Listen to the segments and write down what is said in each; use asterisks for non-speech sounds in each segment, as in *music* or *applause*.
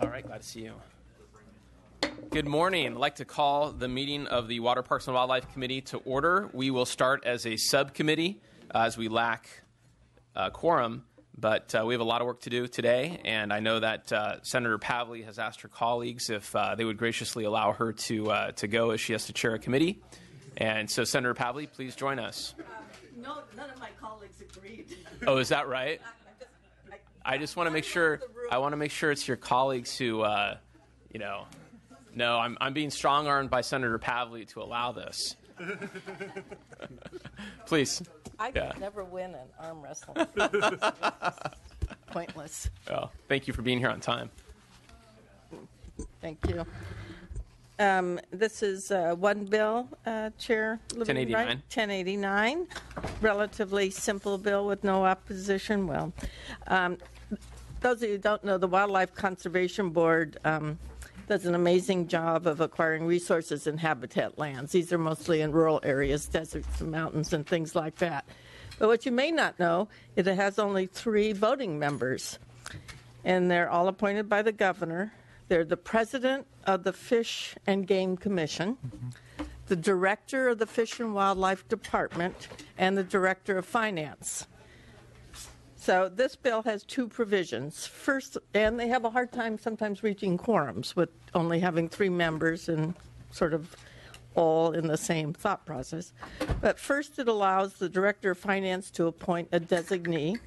All right, glad to see you. Good morning. I'd like to call the meeting of the Water Parks and Wildlife Committee to order. We will start as a subcommittee uh, as we lack uh, quorum, but uh, we have a lot of work to do today, and I know that uh, Senator Pavley has asked her colleagues if uh, they would graciously allow her to uh, to go as she has to chair a committee. And so, Senator Pavley, please join us. No, none of my colleagues agreed. Oh, is that right? *laughs* I just want to make sure. I want to make sure it's your colleagues who, uh, you know. No, I'm I'm being strong armed by Senator Pavley to allow this. *laughs* Please. I Yeah. never win an arm wrestle. *laughs* Pointless. Oh, thank you for being here on time. Thank you. Um, this is uh, one bill, uh, Chair Levine, 1089. right? 1089. Relatively simple bill with no opposition. Well, um, those of you who don't know, the Wildlife Conservation Board um, does an amazing job of acquiring resources and habitat lands. These are mostly in rural areas, deserts and mountains and things like that. But what you may not know is it has only three voting members and they're all appointed by the governor. They're the president of the Fish and Game Commission, the director of the Fish and Wildlife Department, and the director of finance. So this bill has two provisions. First, and they have a hard time sometimes reaching quorums with only having three members and sort of all in the same thought process. But first, it allows the director of finance to appoint a designee,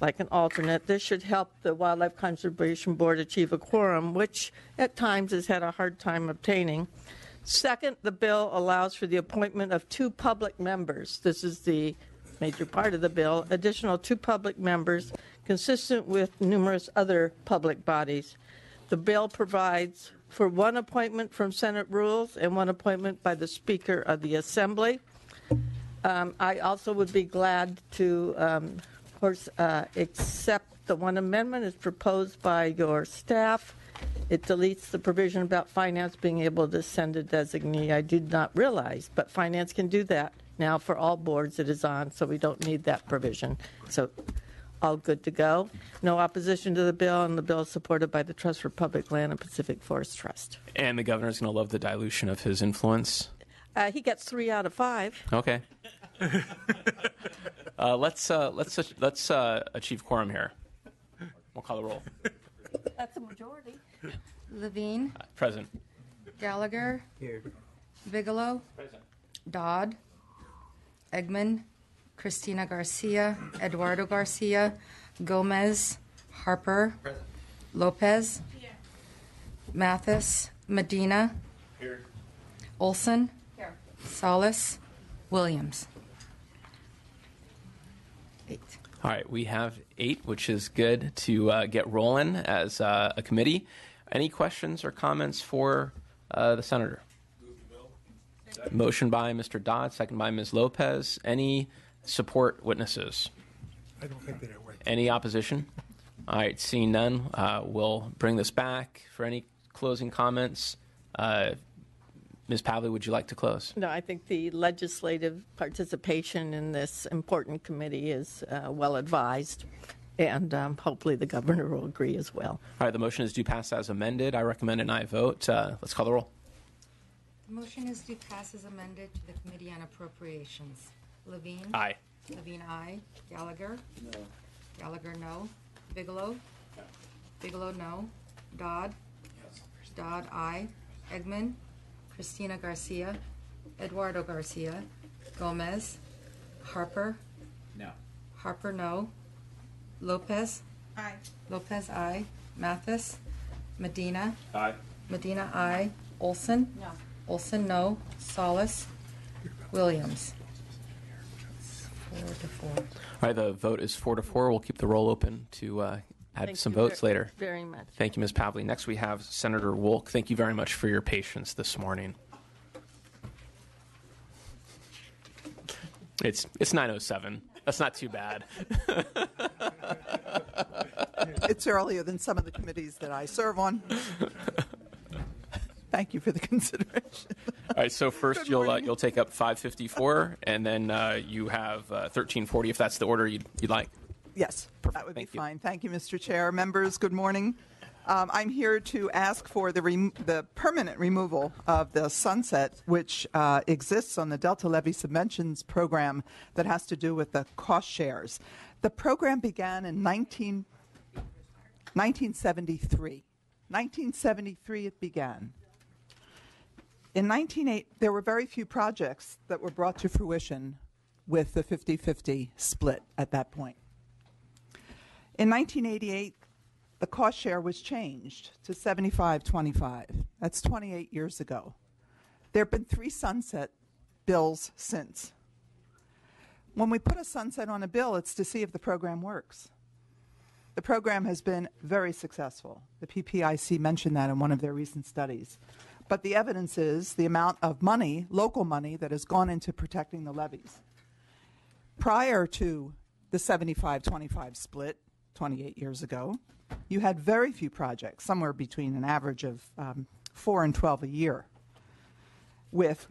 like an alternate. This should help the Wildlife Conservation Board achieve a quorum, which at times has had a hard time obtaining. Second, the bill allows for the appointment of two public members. This is the major part of the bill, additional two public members consistent with numerous other public bodies. The bill provides for one appointment from Senate rules and one appointment by the Speaker of the Assembly. Um, I also would be glad to, um, course, uh, accept the one amendment as proposed by your staff. It deletes the provision about finance being able to send a designee. I did not realize, but finance can do that now for all boards it is on, so we don't need that provision. So all good to go. No opposition to the bill, and the bill is supported by the Trust for Public Land and Pacific Forest Trust. And the governor is going to love the dilution of his influence. Uh, he gets three out of five. Okay. *laughs* uh, let's uh, let's let's uh, achieve quorum here. We'll call the roll. That's a majority. Levine, Present. Gallagher, Here. Bigelow, Present. Dodd, Eggman, Christina Garcia, Eduardo Garcia, Gomez, Harper, Lopez, Mathis, Medina, Here. Olson, Solis, Williams. Eight. All right, we have eight, which is good to uh, get rolling as uh, a committee. Any questions or comments for uh, the senator? Motion by Mr. Dodd, second by Ms. Lopez. Any support witnesses? I don't think that it works. Any opposition? All right, seeing none, uh, we'll bring this back for any closing comments. Ms. Pavley, would you like to close? No, I think the legislative participation in this important committee is uh, well advised, and um, hopefully the governor will agree as well. All right, the motion is due pass as amended. I recommend an aye vote. Uh, let's call the roll. The motion is to pass as amended to the Committee on Appropriations. Levine? Aye. Levine, aye. Gallagher? No. Gallagher, no. Bigelow? Bigelow, no. Dodd? Yes. Dodd, aye. Eggman? Christina Garcia? Eduardo Garcia? Gomez? Harper? No. Harper, no. Lopez? Aye. Lopez, aye. Mathis? Medina? Aye. Medina, aye. Olson? No. Olson, no. Solis? Williams? Four to four. All right, the vote is four to four. We'll keep the roll open to uh, add Thank some votes ver- later. Very much. Thank you, Ms. Pavley. Next, we have Senator Wolk. Thank you very much for your patience this morning. It's it's 9:07. That's not too bad. *laughs* It's earlier than some of the committees that I serve on. *laughs* Thank you for the consideration. All right. So first, Good you'll uh, you'll take up 554, and then uh, you have uh, 1340, if that's the order you'd, you'd like. Yes, Perfect. that would be you. fine. Thank you, Mr. Chair. Members, good morning. Um, I'm here to ask for the, rem- the permanent removal of the sunset, which uh, exists on the Delta Levee Subventions program that has to do with the cost shares. The program began in 19, 1973. 1973 it began. In 1980, there were very few projects that were brought to fruition with the 50 50 split at that point. In 1988, the cost share was changed to 75 25. That's 28 years ago. There have been three sunset bills since. When we put a sunset on a bill, it's to see if the program works. The program has been very successful. The PPIC mentioned that in one of their recent studies. But the evidence is the amount of money, local money, that has gone into protecting the levees. Prior to the 75 25 split 28 years ago, you had very few projects, somewhere between an average of um, 4 and 12 a year, with,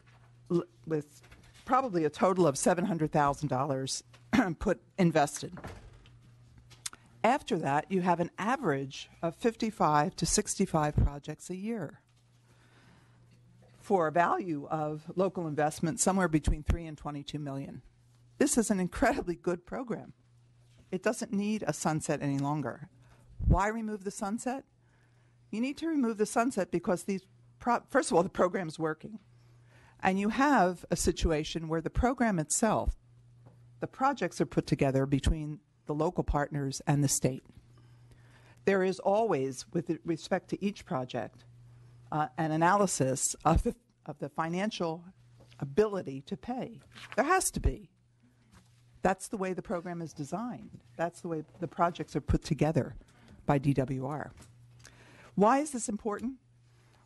with probably a total of $700,000 *clears throat* put invested. After that, you have an average of 55 to 65 projects a year for a value of local investment somewhere between 3 and 22 million. This is an incredibly good program. It doesn't need a sunset any longer. Why remove the sunset? You need to remove the sunset because these pro- first of all the program's working. And you have a situation where the program itself the projects are put together between the local partners and the state. There is always, with respect to each project, uh, an analysis of the, of the financial ability to pay. There has to be. That's the way the program is designed. That's the way the projects are put together by DWR. Why is this important?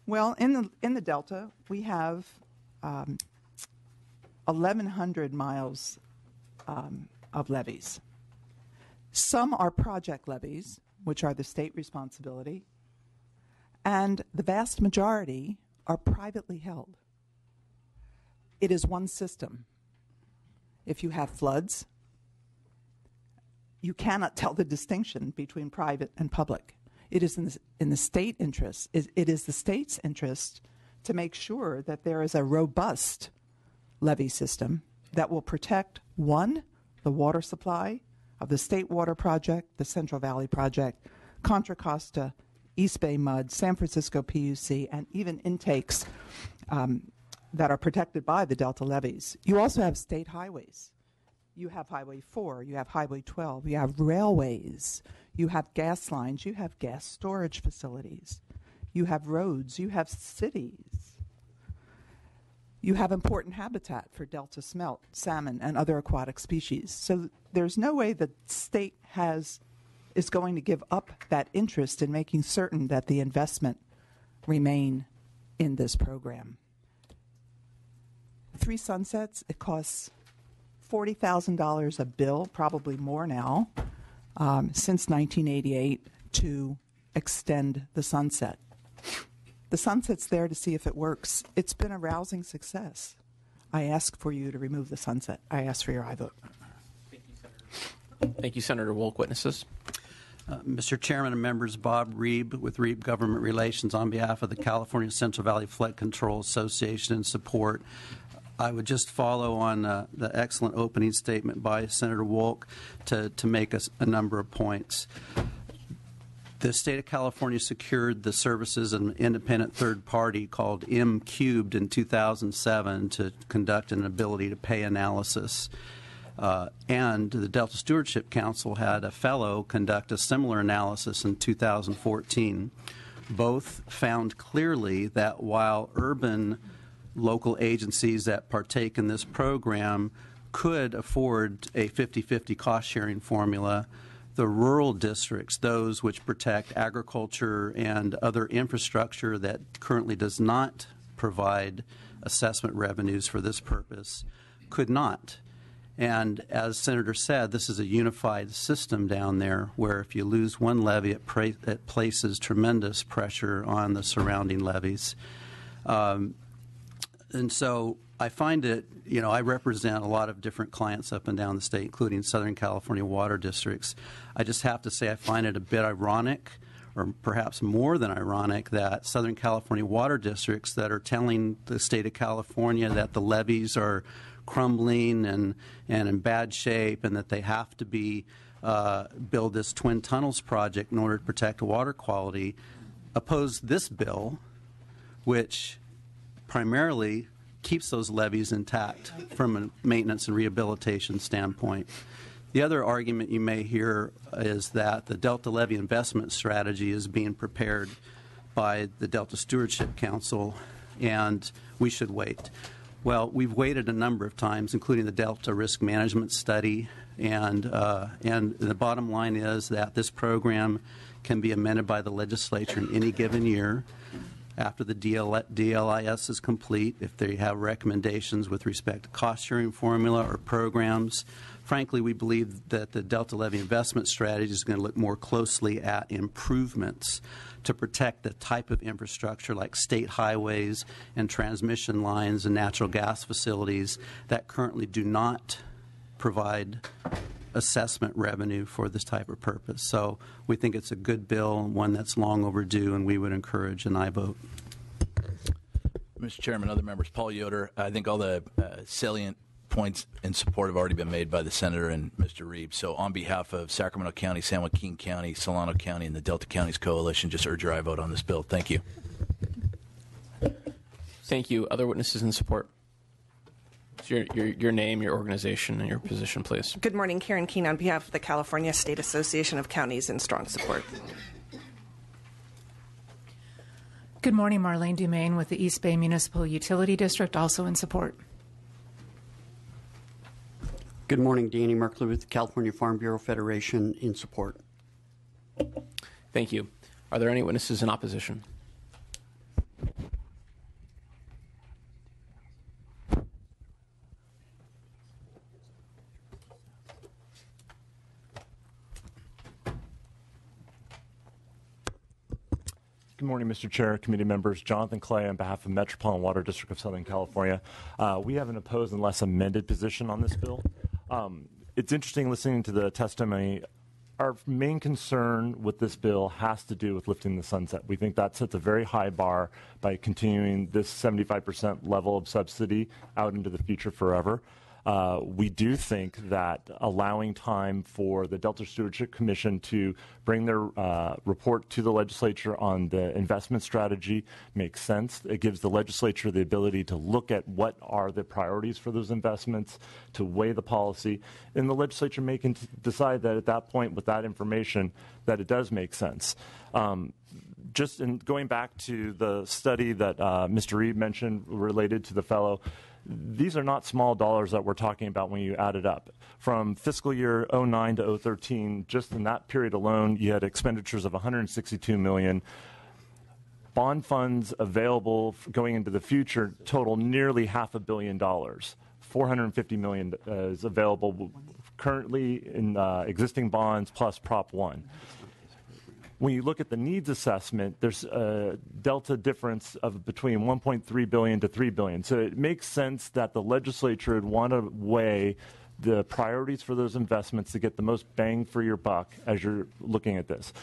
Well, in the, in the Delta, we have um, 1,100 miles um, of levees. Some are project levees, which are the state responsibility, and the vast majority are privately held. It is one system. If you have floods, you cannot tell the distinction between private and public. It is in the, in the state interest, it, it is the state's interest to make sure that there is a robust levee system that will protect one, the water supply, of the State Water Project, the Central Valley Project, Contra Costa, East Bay Mud, San Francisco PUC, and even intakes um, that are protected by the Delta levees. You also have state highways. You have Highway 4, you have Highway 12, you have railways, you have gas lines, you have gas storage facilities, you have roads, you have cities you have important habitat for delta smelt, salmon, and other aquatic species. So there's no way the state has is going to give up that interest in making certain that the investment remain in this program. Three sunsets, it costs $40,000 a bill, probably more now, um, since 1988 to extend the sunset. The sunset's there to see if it works. It's been a rousing success. I ask for you to remove the sunset. I ask for your aye vote. Thank you, Senator Thank you, Senator Wolk. Witnesses? Uh, Mr. Chairman and members, Bob Reeb with Reeb Government Relations on behalf of the California Central Valley Flood Control Association in support. I would just follow on uh, the excellent opening statement by Senator Wolk to, to make a, a number of points the state of California secured the services of an independent third party called M Cubed in 2007 to conduct an ability to pay analysis. Uh, and the Delta Stewardship Council had a fellow conduct a similar analysis in 2014. Both found clearly that while urban local agencies that partake in this program could afford a 50 50 cost sharing formula, the rural districts, those which protect agriculture and other infrastructure that currently does not provide assessment revenues for this purpose, could not. And as Senator said, this is a unified system down there where if you lose one levee, it, pra- it places tremendous pressure on the surrounding levees. Um, and so I find it, you know, I represent a lot of different clients up and down the state, including Southern California water districts. I just have to say I find it a bit ironic or perhaps more than ironic, that Southern California water districts that are telling the state of California that the levees are crumbling and, and in bad shape and that they have to be uh, build this twin tunnels project in order to protect water quality oppose this bill, which primarily keeps those levees intact from a maintenance and rehabilitation standpoint. The other argument you may hear is that the Delta Levee investment strategy is being prepared by the Delta Stewardship Council, and we should wait. Well, we've waited a number of times, including the Delta Risk Management Study, and uh, and the bottom line is that this program can be amended by the legislature in any given year after the DL, DLIS is complete, if they have recommendations with respect to cost sharing formula or programs. Frankly, we believe that the Delta Levee investment strategy is going to look more closely at improvements to protect the type of infrastructure like state highways and transmission lines and natural gas facilities that currently do not provide assessment revenue for this type of purpose. So we think it's a good bill, one that's long overdue, and we would encourage an aye vote. Mr. Chairman, other members, Paul Yoder. I think all the uh, salient points in support have already been made by the senator and Mr. Reeb. So, on behalf of Sacramento County, San Joaquin County, Solano County, and the Delta Counties Coalition, just urge your aye vote on this bill. Thank you. Thank you. Other witnesses in support? Your, your, your name, your organization, and your position, please. Good morning, Karen Keene on behalf of the California State Association of Counties in strong support. Good morning, Marlene Dumaine with the East Bay Municipal Utility District, also in support. Good morning, Danny Merkley with the California Farm Bureau Federation in support. Thank you. Are there any witnesses in opposition? Good morning, Mr. Chair, committee members. Jonathan Clay on behalf of Metropolitan Water District of Southern California. Uh, we have an opposed unless amended position on this bill. Um, it's interesting listening to the testimony. Our main concern with this bill has to do with lifting the sunset. We think that sets a very high bar by continuing this 75% level of subsidy out into the future forever. Uh, we do think that allowing time for the Delta Stewardship Commission to bring their uh, report to the legislature on the investment strategy makes sense. It gives the legislature the ability to look at what are the priorities for those investments, to weigh the policy, and the legislature may decide that at that point, with that information, that it does make sense. Um, just in going back to the study that uh, Mr. Reeb mentioned related to the fellow, these are not small dollars that we're talking about when you add it up. From fiscal year 09 to 013, just in that period alone, you had expenditures of 162 million. Bond funds available going into the future total nearly half a billion dollars. 450 million uh, is available currently in uh, existing bonds plus Prop 1 when you look at the needs assessment, there's a delta difference of between 1.3 billion to 3 billion. So it makes sense that the legislature would want to weigh the priorities for those investments to get the most bang for your buck as you're looking at this.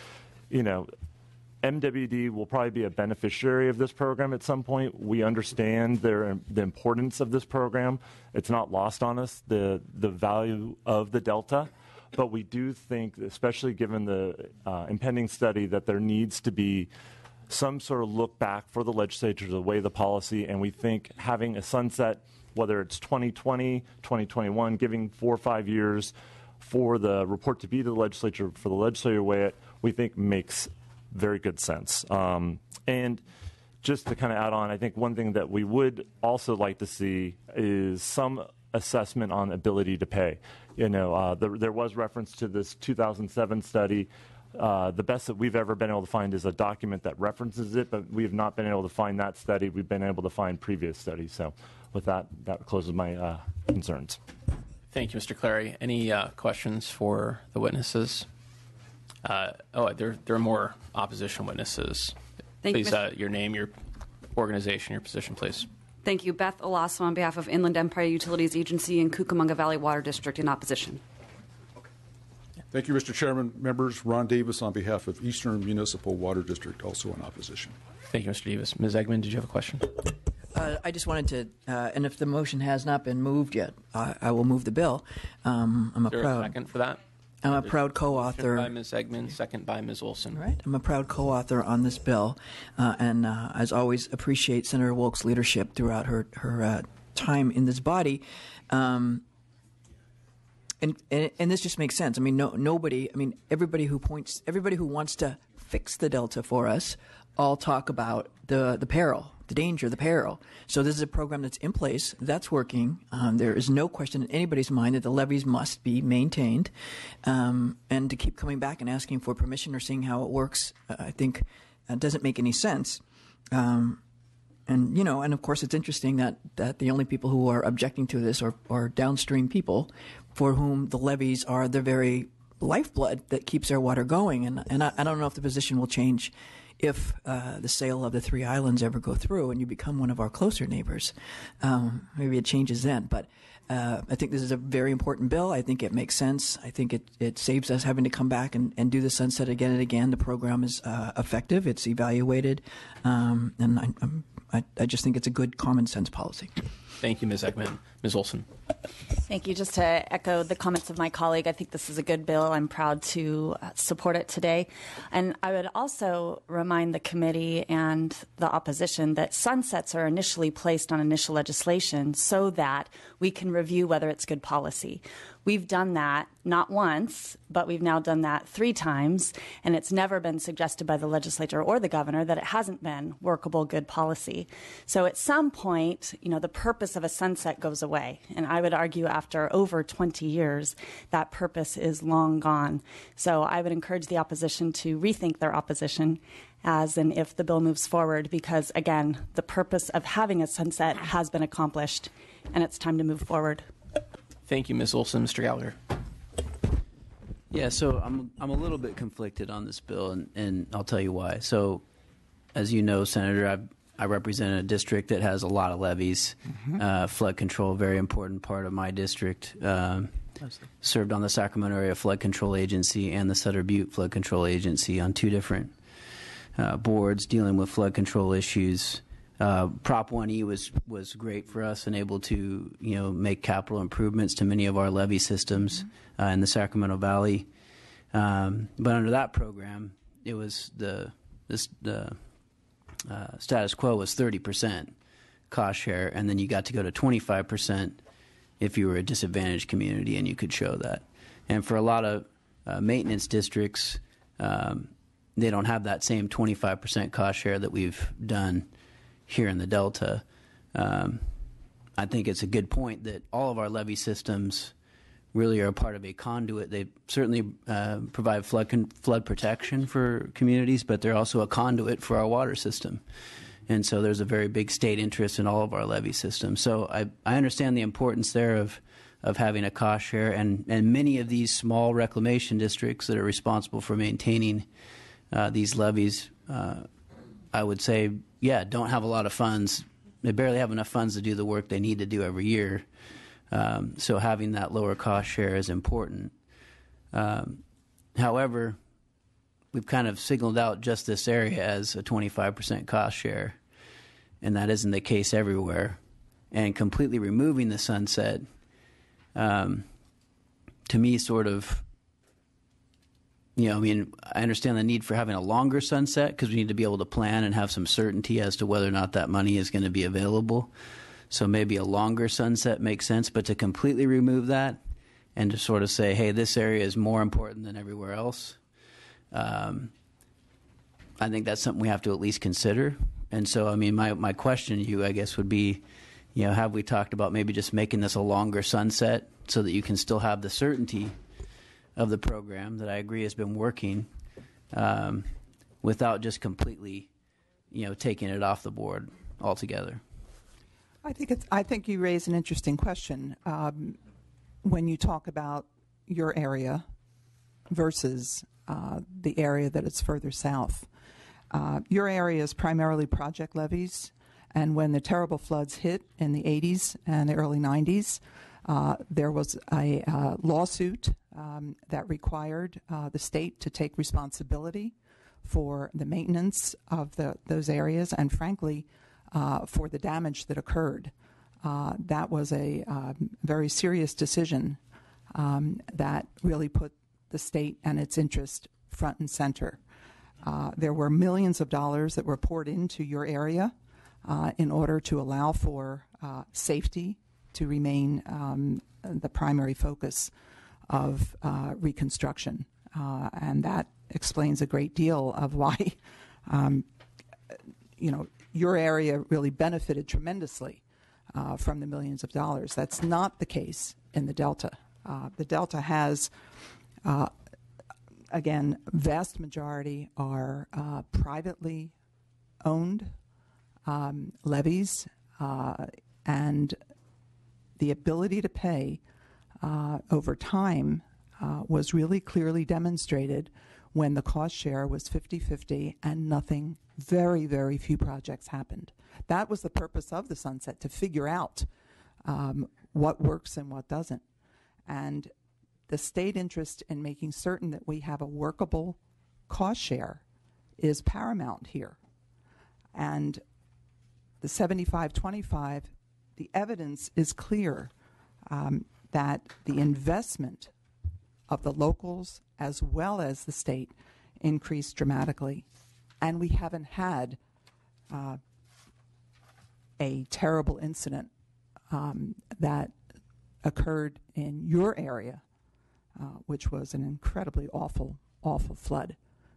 You know, MWD will probably be a beneficiary of this program at some point. We understand their, the importance of this program. It's not lost on us the the value of the delta but we do think, especially given the uh, impending study, that there needs to be some sort of look back for the legislature to weigh the policy. And we think having a sunset, whether it's 2020, 2021, giving four or five years for the report to be to the legislature, for the legislature to weigh it, we think makes very good sense. Um, and just to kind of add on, I think one thing that we would also like to see is some assessment on ability to pay. You know, uh, there, there, was reference to this 2007 study. Uh, the best that we've ever been able to find is a document that references it, but we have not been able to find that study. We've been able to find previous studies. So, with that, that closes my uh, concerns. Thank you, Mr. Clary. Any uh, questions for the witnesses? Uh, oh, there, there are more opposition witnesses. Thank please, you, uh, your name, your organization, your position, please. Thank you. Beth Olhasso on behalf of Inland Empire Utilities Agency and Cucamonga Valley Water District in opposition. Thank you, Mr. Chairman. Members, Ron Davis on behalf of Eastern Municipal Water District, also in opposition. Thank you, Mr. Davis. Ms. Eggman, did you have a question? Uh, I just wanted to, uh, and if the motion has not been moved yet, I, I will move the bill. Um, I'm a Is there a proud. second for that? I'm a proud co-author. by Ms. Eggman, second by Ms. Olson. Right. I'm a proud co-author on this bill, uh, and uh, as always, appreciate Senator Wolk's leadership throughout her her uh, time in this body. Um, and, and and this just makes sense. I mean, no nobody. I mean, everybody who points, everybody who wants to fix the delta for us, all talk about the the peril, the danger, the peril. So this is a program that's in place, that's working. Um, there is no question in anybody's mind that the levees must be maintained, um, and to keep coming back and asking for permission or seeing how it works, uh, I think uh, doesn't make any sense. Um, and you know, and of course, it's interesting that, that the only people who are objecting to this are, are downstream people, for whom the levees are the very lifeblood that keeps their water going. And and I, I don't know if the position will change if uh, the sale of the three islands ever go through and you become one of our closer neighbors. Um, maybe it changes then, but. Uh, I think this is a very important bill. I think it makes sense. I think it, it saves us having to come back and, and do the sunset again and again. The program is uh, effective, it's evaluated, um, and I, I, I just think it's a good common sense policy. Thank you, Ms. Eggman. Ms. Olson. Thank you. Just to echo the comments of my colleague, I think this is a good bill. I'm proud to uh, support it today. And I would also remind the committee and the opposition that sunsets are initially placed on initial legislation so that we can review whether it's good policy. We've done that not once, but we've now done that three times, and it's never been suggested by the legislature or the governor that it hasn't been workable, good policy. So at some point, you know, the purpose of a sunset goes away, and I would argue after over 20 years, that purpose is long gone. So I would encourage the opposition to rethink their opposition as and if the bill moves forward, because again, the purpose of having a sunset has been accomplished, and it's time to move forward. Thank you, Ms. Olson. Mr. Gallagher. Yeah, so I'm I'm a little bit conflicted on this bill, and, and I'll tell you why. So, as you know, Senator, I I represent a district that has a lot of levees, uh, flood control, very important part of my district. Um, served on the Sacramento Area Flood Control Agency and the Sutter Butte Flood Control Agency on two different uh, boards dealing with flood control issues. Uh, Prop 1E was was great for us and able to you know make capital improvements to many of our levee systems uh, in the Sacramento Valley. Um, but under that program, it was the this the uh, status quo was 30% cost share, and then you got to go to 25% if you were a disadvantaged community and you could show that. And for a lot of uh, maintenance districts, um, they don't have that same 25% cost share that we've done here in the Delta. Um, I think it's a good point that all of our levee systems really are a part of a conduit. They certainly uh, provide flood con- flood protection for communities, but they're also a conduit for our water system. And so there's a very big state interest in all of our levee systems. So I, I understand the importance there of of having a cost share, and, and many of these small reclamation districts that are responsible for maintaining uh, these levees, uh, I would say, yeah, don't have a lot of funds. They barely have enough funds to do the work they need to do every year. Um, so having that lower cost share is important. Um, however, we've kind of signaled out just this area as a 25% cost share, and that isn't the case everywhere. And completely removing the sunset, um, to me, sort of, you know, I mean, I understand the need for having a longer sunset because we need to be able to plan and have some certainty as to whether or not that money is going to be available. So maybe a longer sunset makes sense, but to completely remove that and to sort of say, hey, this area is more important than everywhere else, um, I think that's something we have to at least consider. And so, I mean, my, my question to you, I guess, would be, you know, have we talked about maybe just making this a longer sunset so that you can still have the certainty of the program that I agree has been working um, without just completely, you know, taking it off the board altogether? I think it's. I think you raise an interesting question um, when you talk about your area versus uh, the area that is further south. Uh, your area is primarily project levees, and when the terrible floods hit in the 80s and the early 90s, Uh, there was a uh, lawsuit um, that required uh, the state to take responsibility for the maintenance of the, those areas and, frankly, uh, for the damage that occurred. Uh, that was a um, very serious decision um, that really put the state and its interest front and center. Uh, there were millions of dollars that were poured into your area uh, in order to allow for uh, safety to remain um, the primary focus of uh, reconstruction. And that explains a great deal of why, *laughs* um, you know, your area really benefited tremendously uh, from the millions of dollars. That's not the case in the Delta. the Delta has again, vast majority are uh, privately owned um, levees, uh, and the ability to pay uh, over time uh, was really clearly demonstrated when the cost share was 50 50 and nothing, very, very few projects happened. That was the purpose of the sunset to figure out um, what works and what doesn't. And the state interest in making certain that we have a workable cost share is paramount here. And the 75 25, the evidence is clear um, that the investment of the locals as well as the state increased dramatically. And we haven't had uh, a terrible incident um, that occurred in your area uh, which was an incredibly awful, awful flood,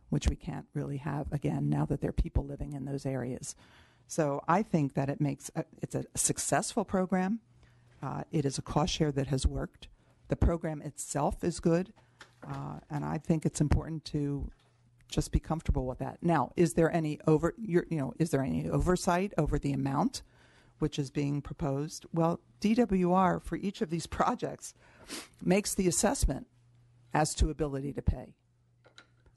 which we can't really have again now that there are people living in those areas. So I think that it makes a, it's a successful program. Uh, it is a cost share that has worked. The program itself is good, uh, and I think it's important to just be comfortable with that. Now, is there any over you know is there any oversight over the amount which is being proposed? Well, DWR for each of these *laughs* projects makes the assessment as to ability to pay.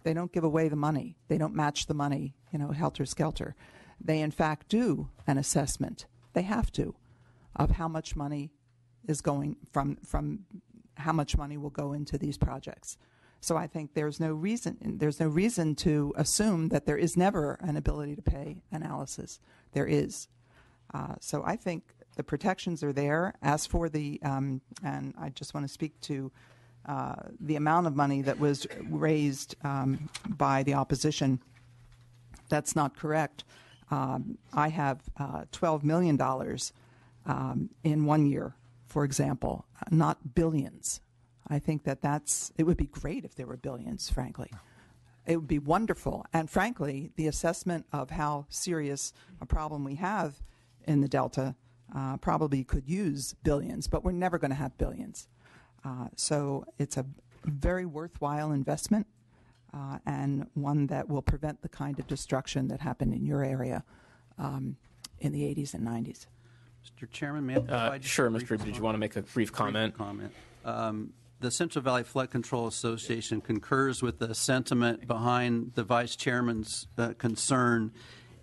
They don't give away the money. They don't match the money, you know, helter skelter. They, in fact, do an assessment. They have to of how much money is going from from how much money will go into these projects. So I think there's no reason there's no reason to assume that there is never an ability to pay analysis. There is. Uh, so I think the protections are there. As for the um, and I just want to speak to uh, the amount of money that was raised um, by the opposition. That's not correct. Um, I have uh, $12 million um, in one year, for example, not billions. I think that that's, it would be great if there were billions, frankly. It would be wonderful. And frankly, the assessment of how serious a problem we have in the Delta uh, probably could use billions, but we're never going to have billions. Uh, so it's a very worthwhile investment uh, and one that will prevent the kind of destruction that happened in your area um, in the 80s and 90s. Mr. Chairman, may I Uh, provide sure, a Mr. brief did you want to make a brief comment? comment. Um, the Central Valley Flood Control Association concurs with the sentiment behind the Vice Chairman's uh, concern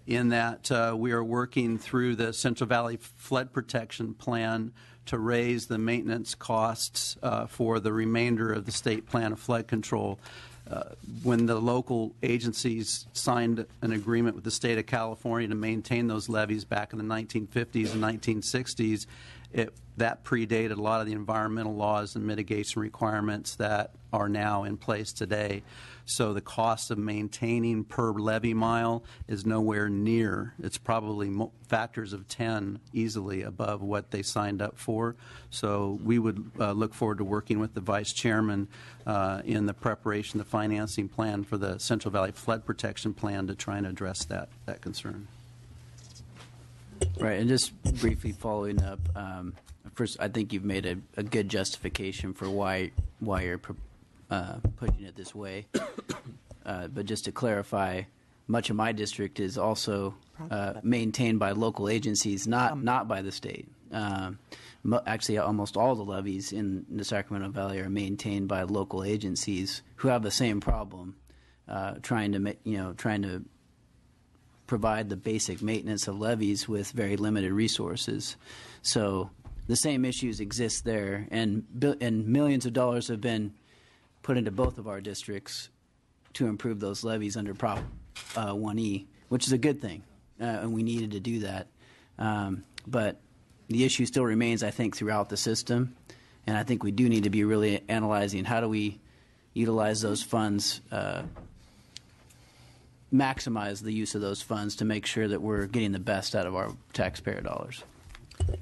in that uh, we are working through the Central Valley Flood Protection Plan to raise the maintenance costs uh, for the remainder of the state plan of flood control. Uh, when the local agencies signed an agreement with the state of California to maintain those levees back in the 1950s and 1960s, it, that predated a lot of the environmental laws and mitigation requirements that are now in place today. So the cost of maintaining per levee mile is nowhere near. It's probably mo- factors of 10 easily above what they signed up for. So we would uh, look forward to working with the vice chairman uh, in the preparation, the financing plan for the Central Valley Flood Protection Plan to try and address that, that concern. Right, and just briefly following up, um, first, I think you've made a, a good justification for why why you're uh, pushing it this way. *coughs* Uh, but just to clarify, much of my district is also uh, maintained by local agencies, not not by the state. Um, actually, almost all the levees in the Sacramento Valley are maintained by local agencies who have the same problem, uh, trying to you know trying to provide the basic maintenance of levees with very limited resources. So the same issues exist there, and and millions of dollars have been put into both of our districts to improve those levees under Prop uh, 1E, which is a good thing, uh, and we needed to do that. Um, but the issue still remains, I think, throughout the system, and I think we do need to be really analyzing how do we utilize those funds, uh, maximize the use of those funds to make sure that we're getting the best out of our taxpayer dollars.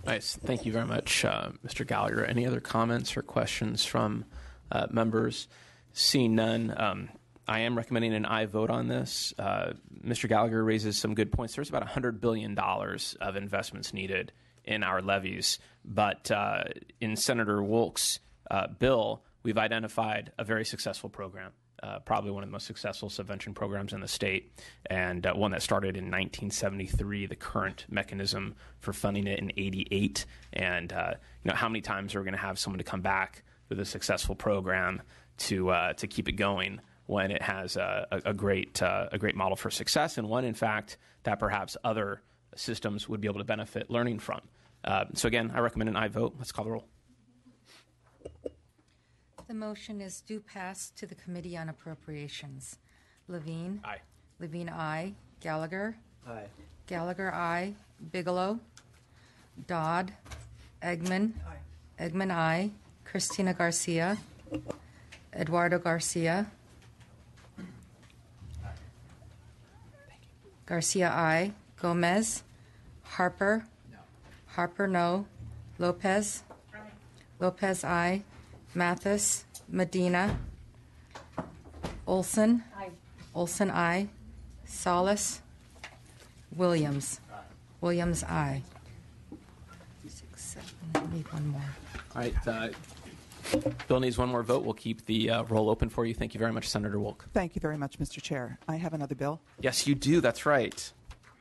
Nice. Thank you very much, uh, Mr. Gallagher. Any other comments or questions from uh, members? Seeing none, um, I am recommending an aye vote on this. Uh, Mr. Gallagher raises some good points. There's about $100 billion of investments needed in our levees, but uh, in Senator Wolk's uh, bill, we've identified a very successful program. Uh, probably one of the most successful subvention programs in the state, and uh, one that started in 1973. The current mechanism for funding it in '88, and uh, you know how many times are we going to have someone to come back with a successful program to uh, to keep it going when it has a, a, great uh, a great model for success, and one in fact that perhaps other systems would be able to benefit learning from. Uh, so again, I recommend an aye vote. Let's call the roll. The motion is due pass to the Committee on Appropriations. Levine. Aye. Levine, aye. Gallagher. Aye. Gallagher, aye. Bigelow. Dodd. Eggman. Eggman, aye. Christina Garcia. Eduardo Garcia. Garcia, aye. Gomez. Harper. Harper, no. Lopez. Lopez, aye. Mathis. Medina. Olson. Olson, aye. Solis. Williams. Williams, aye. Six, seven, need one more. All right. Uh, Bill needs one more vote. We'll keep the uh, roll open for you. Thank you very much, Senator Wolk. Thank you very much, Mr. Chair. I have another bill. Yes, you do. That's right.